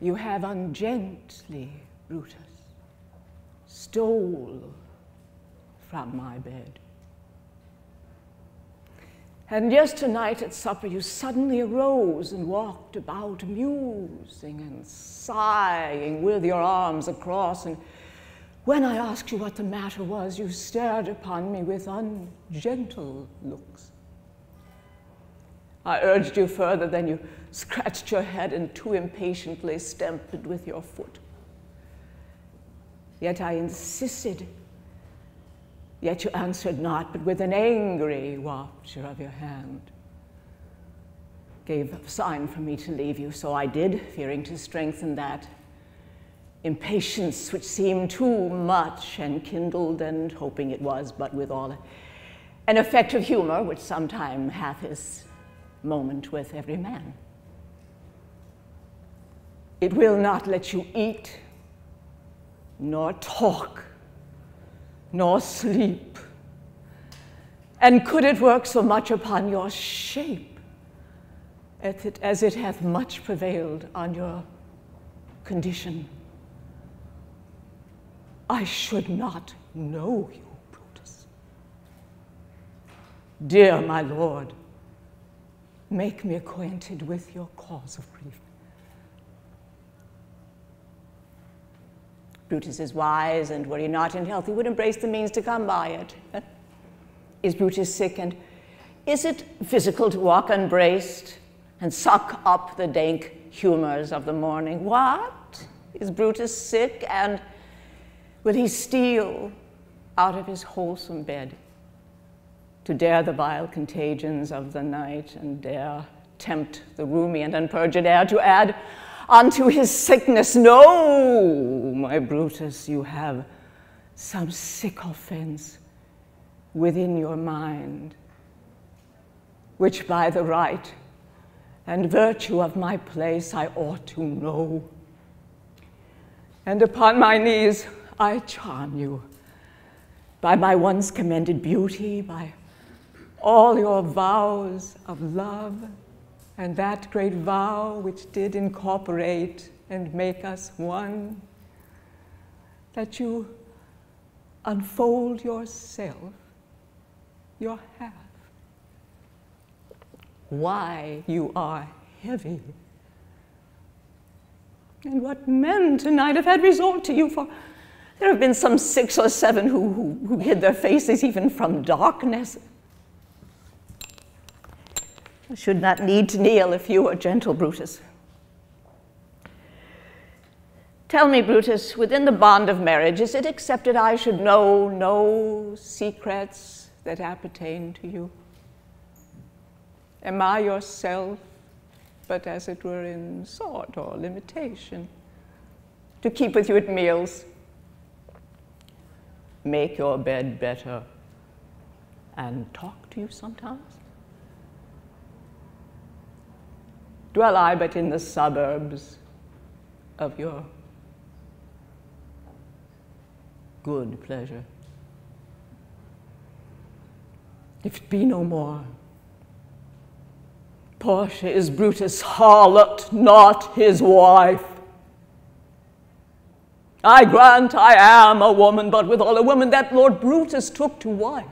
you have ungently, Brutus, stole from my bed. And just tonight at supper, you suddenly arose and walked about, musing and sighing with your arms across. And when I asked you what the matter was, you stared upon me with ungentle looks. I urged you further, then you scratched your head and too impatiently stamped it with your foot. Yet I insisted Yet you answered not, but with an angry wafture of your hand gave a sign for me to leave you, so I did, fearing to strengthen that impatience which seemed too much and kindled, and hoping it was, but with all an effect of humor which sometime hath his moment with every man. It will not let you eat nor talk nor sleep. And could it work so much upon your shape as it, as it hath much prevailed on your condition? I should not know you, Brutus. Dear my lord, make me acquainted with your cause of grief. Brutus is wise, and were he not in health, he would embrace the means to come by it. Is Brutus sick, and is it physical to walk unbraced and suck up the dank humors of the morning? What? Is Brutus sick, and will he steal out of his wholesome bed to dare the vile contagions of the night and dare tempt the rheumy and unperjured air to add unto his sickness. No, my Brutus, you have some sick offense within your mind, which by the right and virtue of my place I ought to know. And upon my knees I charm you by my once commended beauty, by all your vows of love and that great vow which did incorporate and make us one, that you unfold yourself, your half. Why you are heavy. And what men tonight have had resort to you for. There have been some six or seven who, who, who hid their faces even from darkness should not need to kneel if you were gentle, Brutus. Tell me, Brutus, within the bond of marriage, is it accepted I should know no secrets that appertain to you? Am I yourself, but as it were in sort or limitation, to keep with you at meals, make your bed better, and talk to you sometimes? Dwell I but in the suburbs of your good pleasure. If it be no more, Portia is Brutus' harlot, not his wife. I grant I am a woman, but withal a woman that Lord Brutus took to wife.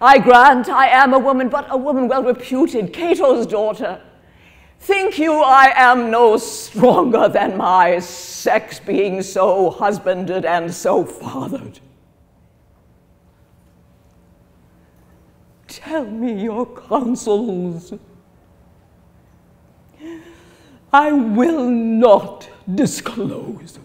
I grant I am a woman, but a woman well reputed, Cato's daughter. Think you I am no stronger than my sex, being so husbanded and so fathered? Tell me your counsels. I will not disclose.